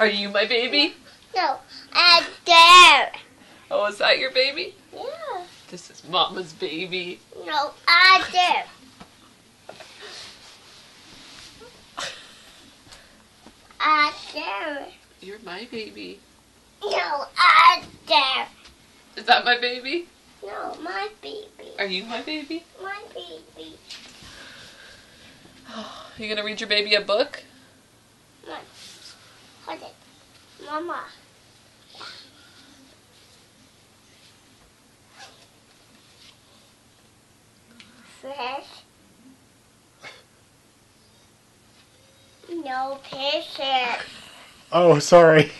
Are you my baby? No, I dare. Oh, is that your baby? Yeah. This is Mama's baby. No, I dare. I dare. You're my baby. No, I dare. Is that my baby? No, my baby. Are you my baby? My baby. Oh, You gonna read your baby a book? Mama. Fish. No fishes. Oh, sorry.